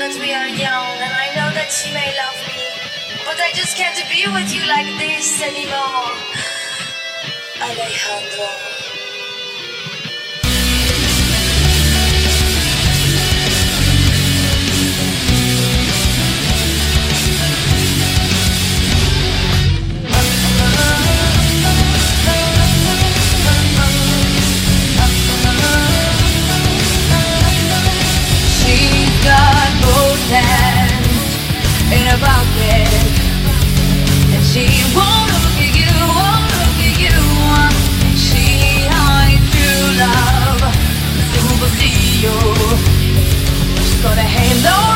we are young, and I know that you may love me, but I just can't be with you like this anymore. Alejandro. And she won't look at you, won't look at you. She hides true love, She's gonna hang low